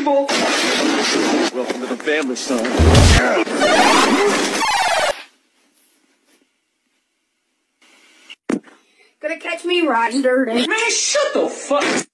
evil. Welcome to the family, son. Gonna catch me riding dirty. Man, shut the fuck